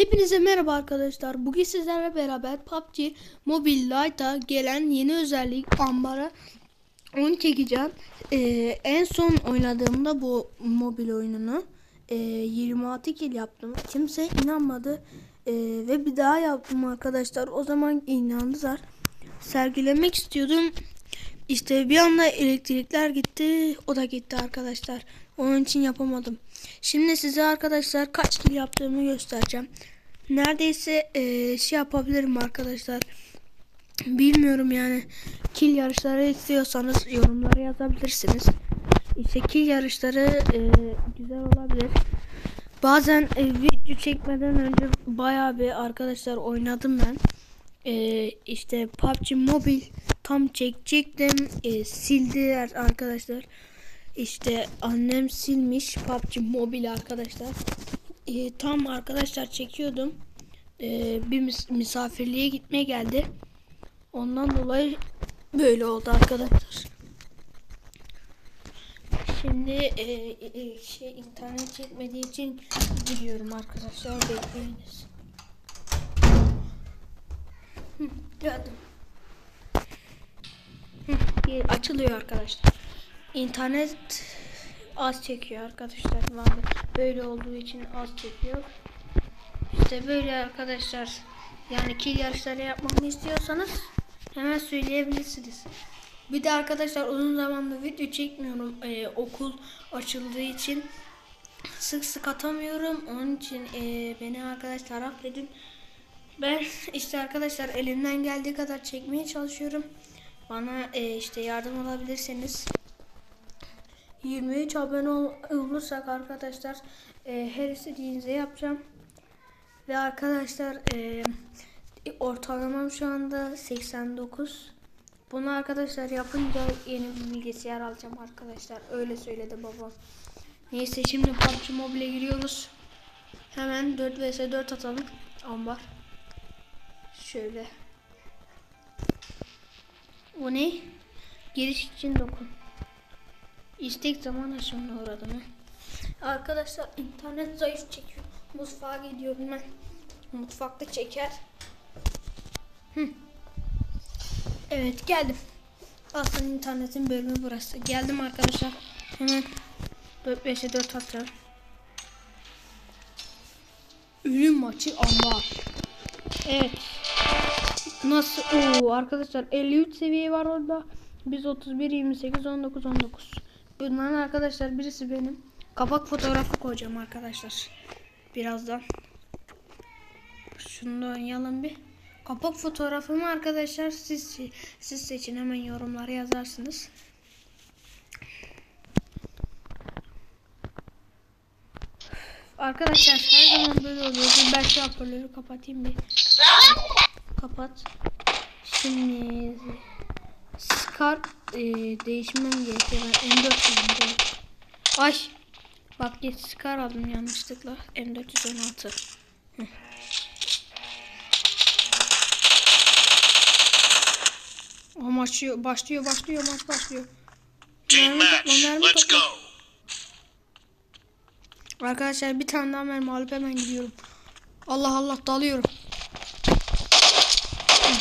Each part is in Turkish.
Hepinize merhaba arkadaşlar. Bugün sizlerle beraber PUBG Mobile Lite'a gelen yeni özellik Ambar'a onu çekeceğim. Ee, en son oynadığımda bu mobil oyununu e, 26 kill yaptım. Kimse inanmadı Ee, ve bir daha yaptım arkadaşlar. O zaman inandılar. Sergilemek istiyordum. İşte bir anda elektrikler gitti. O da gitti arkadaşlar. Onun için yapamadım. Şimdi size arkadaşlar kaç kill yaptığımı göstereceğim. Neredeyse e, şey yapabilirim arkadaşlar. Bilmiyorum yani. Kill yarışları istiyorsanız yorumlara yazabilirsiniz. İşte kill yarışları e, güzel olabilir. Bazen e, video çekmeden önce bayağı bir arkadaşlar oynadım ben. E, işte PUBG Mobile tam çekecektim. E, sildiler arkadaşlar. İşte annem silmiş PUBG Mobile arkadaşlar. E, tam arkadaşlar çekiyordum. E, bir mis- misafirliğe gitmeye geldi. Ondan dolayı böyle oldu arkadaşlar. Şimdi e, e, şey internet çekmediği için gidiyorum arkadaşlar bekleyiniz. Geldim. Açılıyor arkadaşlar. İnternet az çekiyor arkadaşlar. Vallahi böyle olduğu için az çekiyor. İşte böyle arkadaşlar. Yani kill yarışları yapmamı istiyorsanız hemen söyleyebilirsiniz. Bir de arkadaşlar uzun zamandır video çekmiyorum. Ee, okul açıldığı için sık sık atamıyorum. Onun için ee, beni arkadaşlar affedin. Ben işte arkadaşlar elimden geldiği kadar çekmeye çalışıyorum. Bana ee, işte yardım alabilirseniz 23 abone ol- olursak arkadaşlar e, her istediğinizi yapacağım. Ve arkadaşlar e, ortalamam şu anda 89. Bunu arkadaşlar yapınca yeni bir bilgisayar alacağım arkadaşlar. Öyle söyledi babam. Neyse şimdi PUBG Mobile'e giriyoruz. Hemen 4 vs 4 atalım. Ambar. Şöyle. O ne? Giriş için dokun. İstek zaman aşımına uğradım. ha. Arkadaşlar internet zayıf çekiyor. Mutfağa gidiyorum ben. Mutfakta çeker. Hı. Evet geldim. Aslında internetin bölümü burası. Geldim arkadaşlar. Hemen 4 5'e 4 atacağım. Ölüm maçı ambar. Evet. Nasıl? Oo arkadaşlar 53 seviye var orada. Biz 31 28 19 19. Bunların arkadaşlar birisi benim. Kapak fotoğrafı koyacağım arkadaşlar. Birazdan. Şunu da oynayalım bir. Kapak fotoğrafımı arkadaşlar siz siz seçin hemen yorumlara yazarsınız. Arkadaşlar her zaman böyle oluyor. Ben şu hoparlörü kapatayım bir. Kapat. Şimdi Scar e, değişmem gerekiyor. Ben M4 kullanacağım. Ay. Bak geç Scar aldım yanlışlıkla. M416. Heh. O maç başlıyor başlıyor maç başlıyor. Mermi topla, mermi Let's topla. go. Arkadaşlar bir tane daha mermi alıp hemen gidiyorum. Allah Allah dalıyorum.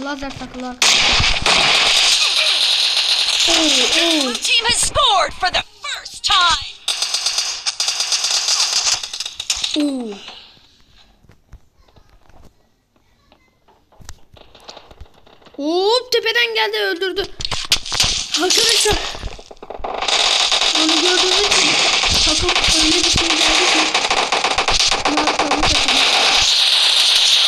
Lazer takılı arkadaşlar. Blue team has scored for the first time. Oo. Hop tepeden geldi öldürdü. Arkadaşlar. Onu gördüğünüz gibi takım öyle bir şey geldi ki. Bunlar takım takım.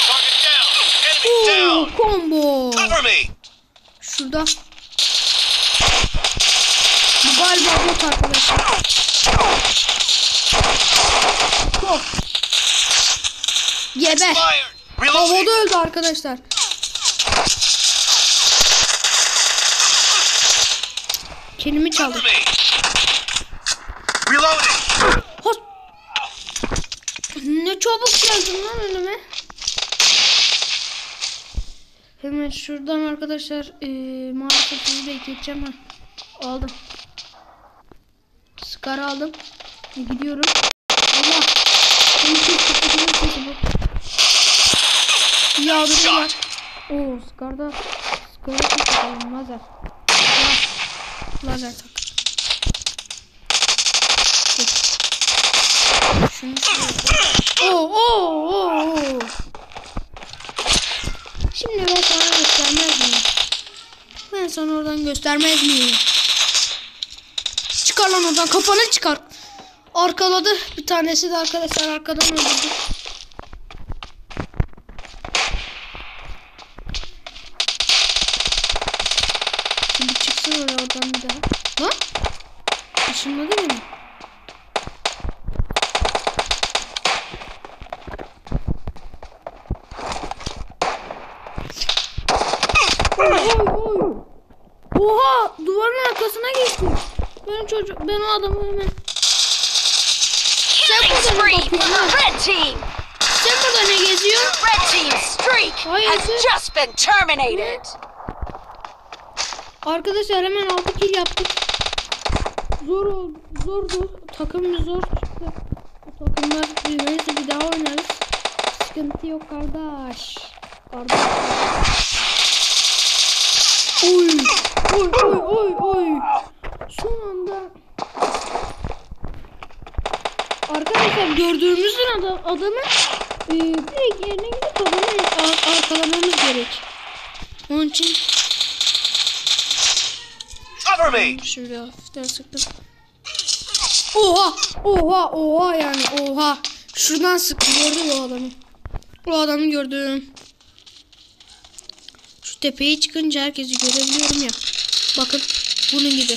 Target down. Enemy Oo, down. combo. Cover me. Şurada. Bu galiba bot arkadaşlar. Hop. Geber. Havada öldü arkadaşlar. Kelimi çaldı. Hop. Ne çabuk geldin lan önüme. Hemen şuradan arkadaşlar eee maalesef sizi bekleteceğim ha. Aldım. Scar aldım. Gidiyorum. Allah. Çok sıkıntı bu. Yağdırıyorlar. Oo Scar'da Scar'da takalım lazer. Laz- Lazer tak. Şunu oo oo oo. Şimdi ben sana göstermez miyim? Ben sana oradan göstermez miyim? Çıkar lan oradan kafanı çıkar. Arkaladı. Bir tanesi de arkadaşlar arkadan öldürdü. Şimdi çıksın öyle oradan bir daha. Lan? Işınladı beni. Oy oy. Oha duvarın arkasına geçti. Ben çocuk ben o adamı hemen. Sen burada ne bakıyorsun red team. Sen burada ne geziyorsun? Red team's streak Hayır, has just been terminated. Arkadaşlar hemen 6 kill yaptık. Zor oldu. Zordu. Takımımız zor çıktı. Bu takımlar neyse bir daha oynarız. Sıkıntı yok kardeş. Kardeş. Oy. Oy oy oy oy. Son anda Arkadaşlar gördüğümüzün adam, adamı e, direkt yerine gidip adamı ar- arkalamamız gerek. Onun için Cover me. Şöyle hafiften sıktım. Oha! Oha! Oha yani oha! Şuradan sıktım gördün mü o adamı? O adamı gördüm. Şu tepeye çıkınca herkesi görebiliyorum ya. Bakın bunun gibi.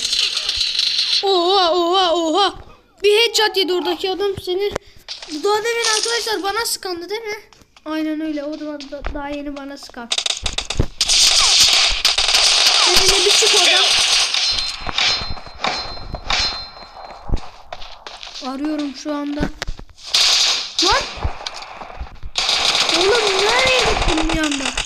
Oha oha oha! Bir headshot yedi oradaki adam seni. Daha demin arkadaşlar bana sıkandı değil mi? Aynen öyle. O da da- daha yeni bana sıkan. Seninle bir çık oradan. Arıyorum şu anda. Lan! Oğlum nereye gittin bir anda?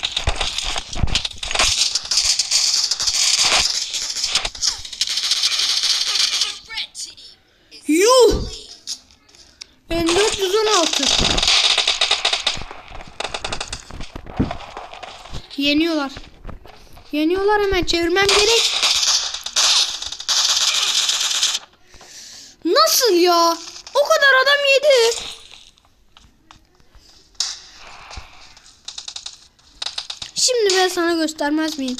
Yeniyorlar. Yeniyorlar hemen çevirmem gerek. Nasıl ya? O kadar adam yedi. Şimdi ben sana göstermez miyim?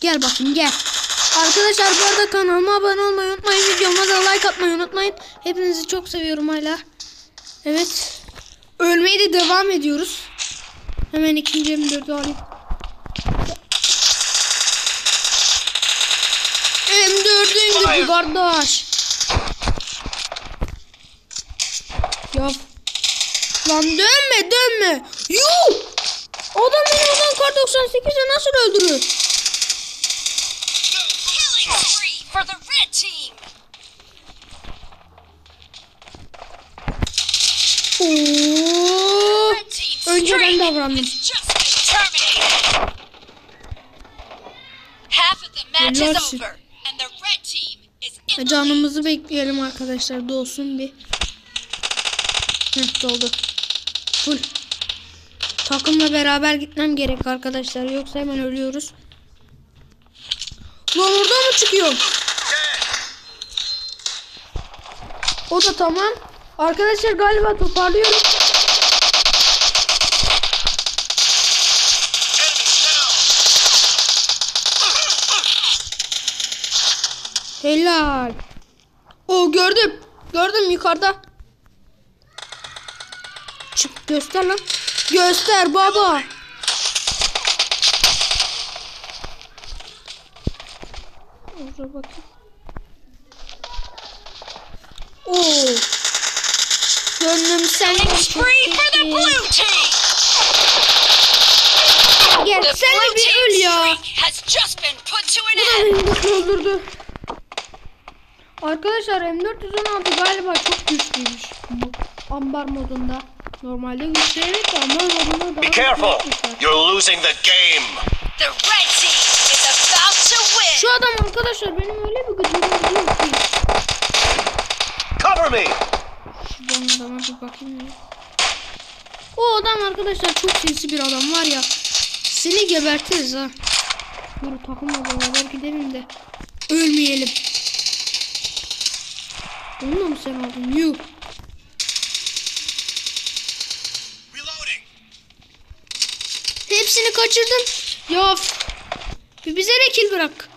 Gel bakayım gel. Arkadaşlar bu arada kanalıma abone olmayı unutmayın. Videoma da like atmayı unutmayın. Hepinizi çok seviyorum hala. Evet. Ölmeye de devam ediyoruz. Hemen ikinci M4'ü alayım. M4'ün gücü kardeş. Ya. Lan dönme dönme. Yuh. Adam beni oradan kar 98'e nasıl öldürür? Oo. Önce ben davrandım. Half of the match is over, and the red team is in the lead. Canımızı bekleyelim arkadaşlar. Dolsun bir. Heh, doldu. Full. Takımla beraber gitmem gerek arkadaşlar. Yoksa hemen ölüyoruz. Lan orada mı çıkıyor? O da tamam. Arkadaşlar galiba toparlıyorum. Helal. O gördüm. Gördüm yukarıda. Çık göster lan. Göster baba. Orada bakayım. Oo. Gönlüm sen. Gel sen de bir öl ya. Bu da beni öldürdü? Arkadaşlar M416 galiba çok güçlüymüş. Bu ambar modunda. Normalde güçlü evet de ambar modunda daha Be careful. You're losing the game. The red team is about to win. Şu adam arkadaşlar benim öyle bir gıcığım oluyor ki. Cover me. Şuradan adama bir bakayım ya. O adam arkadaşlar çok sinsi bir adam var ya. Seni gebertiriz ha. Dur takımla beraber gidelim de ölmeyelim. Onu da mı sen aldın? Yuh. Hepsini kaçırdın. Ya bir bize de kill bırak.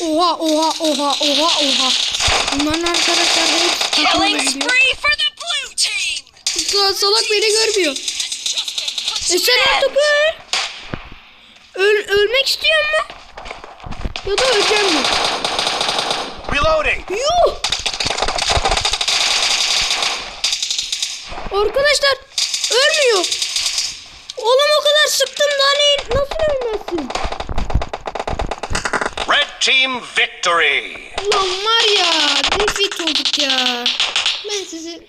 Oha oha oha oha oha. Bunların arkadaşlar hep takımda gidiyor. Salak, beni görmüyor. E sen artık öl. öl ölmek istiyor mu? Ya da öleceğim mi? Reloading. Yuh! Arkadaşlar ölmüyor. Oğlum o kadar sıktım daha ne, nasıl ölmezsin? Red team victory. Ulan var ya defeat olduk ya. Ben sizi...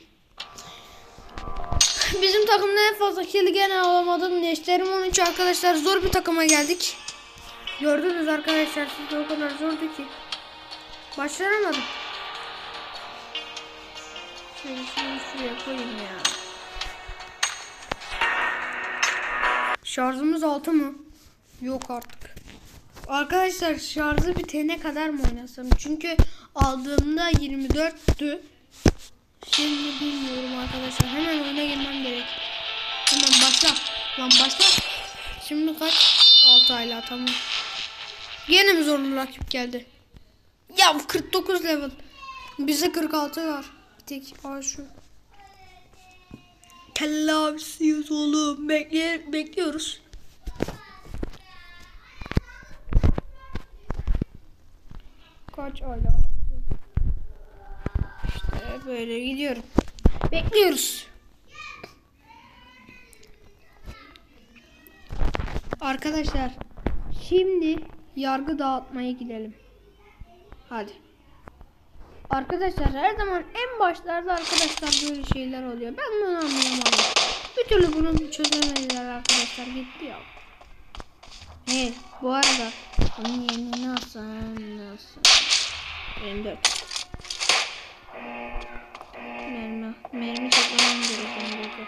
Bizim takımda en fazla kill gene alamadım. Neşterim 13 arkadaşlar zor bir takıma geldik. Gördünüz arkadaşlar siz o kadar zordu ki. Başaramadım. Şöyle şunu şuraya koyayım ya. Şarjımız 6 mı? Yok artık. Arkadaşlar şarjı bitene kadar mı oynasam? Çünkü aldığımda 24'tü. Şimdi bilmiyorum arkadaşlar. Hemen oyuna girmem gerek. Hemen başla. Lan başla. Şimdi kaç? 6 ayla tamam. Gene mi zorlu rakip geldi? Ya 49 level. Bize 46 var. Bir tek aa şu. Kelle abisiyiz oğlum. Bekle, bekliyoruz. Kaç ayla? İşte böyle gidiyorum. Bekliyoruz. Arkadaşlar şimdi yargı dağıtmaya gidelim. Hadi. Arkadaşlar her zaman en başlarda arkadaşlar böyle şeyler oluyor. Ben bunu anlayamadım. Bir türlü bunu çözemediler arkadaşlar. Gitti ya. He bu arada onun yerini nasıl nasıl? Benim dört. Mermi. Mermi toplamam gerekiyor.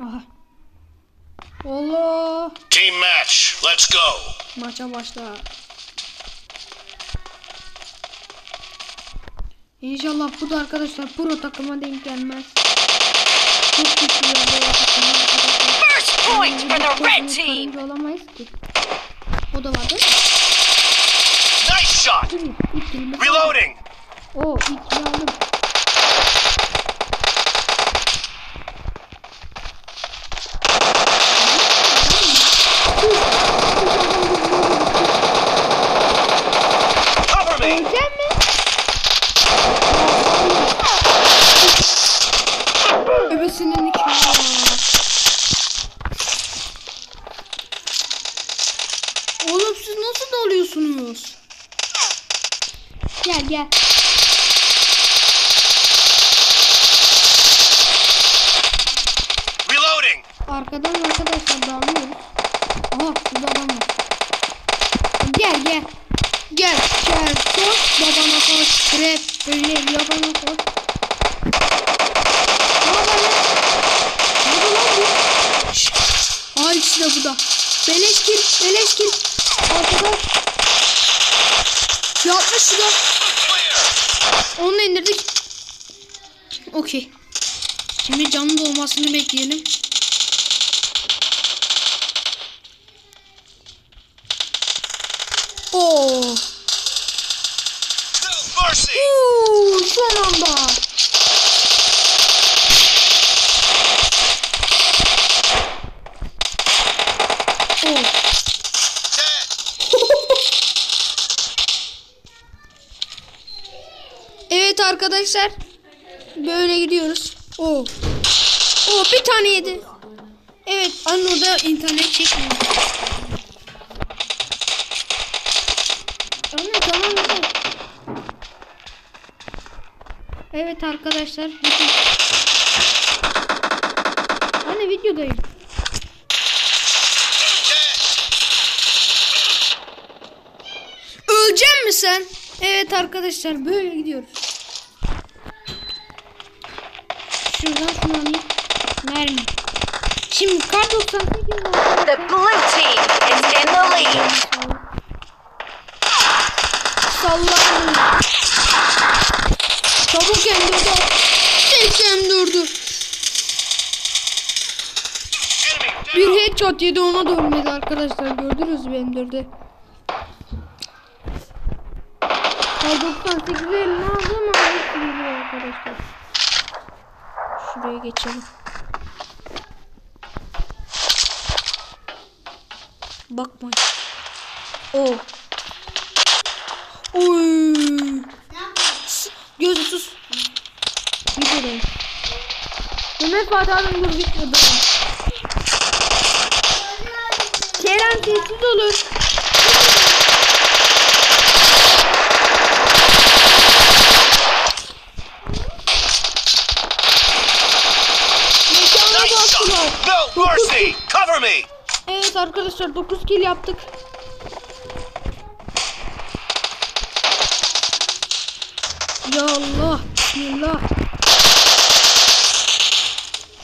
Aha. Allah. Team match. Let's go. Maça başla. İnşallah bu da arkadaşlar pro takıma denk gelmez. Çok güçlü. First point for the red team. olamayız ki. O da var değil mi? Nice shot. Reloading. Oo ilk aldım. Cover me. Öleceğim mi? Öbesinin nikahı. Oğlum siz nasıl dalıyorsunuz? Gel. Reloading. Arkadan arkadaşlar dalıyoruz. Aha şurada adam var. Gel gel. Gel gel koş babana koş. Rap öyle yabana koş. Nerede lan bu? Da. Beleş kill, beleş kill. Arkadaş. Yatmış şurada. Onu da indirdik. Okey. Şimdi canlı dolmasını bekleyelim. Oo. No mercy. Uuu, son anda. Arkadaşlar. Böyle gidiyoruz. Oo. Oo bir tane yedi. Evet Anno'da internet çekmiyor. Anne tamam mı? Evet arkadaşlar. Video... Anne videodayım. Ölecek mi sen? Evet arkadaşlar böyle gidiyoruz. Şuradan alayım. Mermi. Şimdi kar 98 var. The blue team is in the lead. Sallanın. Çabuk M4'ü al. Tek M4'ü. Enemy down. Bir headshot yedi ona da ölmedi arkadaşlar. Gördünüz mü M4'ü? Kar 98'i eline aldı ama hepsi geliyor arkadaşlar. Şuraya geçelim. Bakma. O. Oy. Gözü sus. Durayım. Mehmet Fatih abim dur gitme durayım. Kerem sessiz olur. Mekana Nice bastılar. shot. No mercy. Cover me. Evet arkadaşlar 9 kill yaptık. Ya Allah. Bismillah.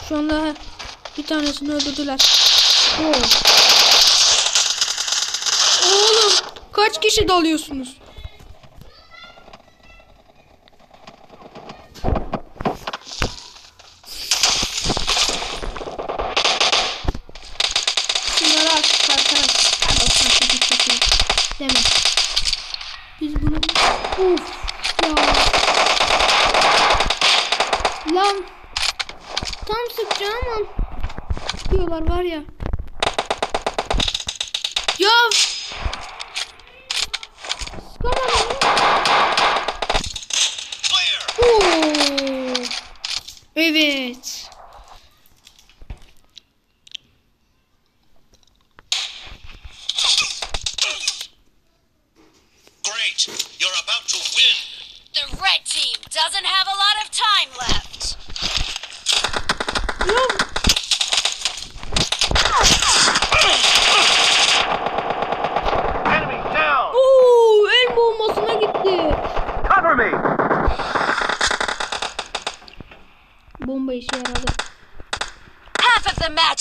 Şu anda bir tanesini öldürdüler. Oo. Oğlum kaç kişi dalıyorsunuz? Şunları aç çıkartarak. 98 çekiyor. Deme. Biz bunu... Uf ya. Lan. Tam sıkacağım ama. Sıkıyorlar var ya. Ya.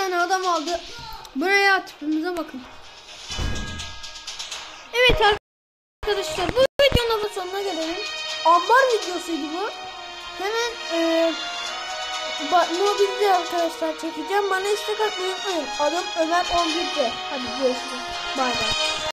Tane adam aldı. Buraya tipimize bakın. Evet arkadaşlar bu videonun da sonuna gelelim. Ambar videosuydu bu. Hemen ba- mobilde arkadaşlar çekeceğim. Bana istek atmayı unutmayın. Adım Ömer 11'de. Hadi görüşürüz. Bay bay.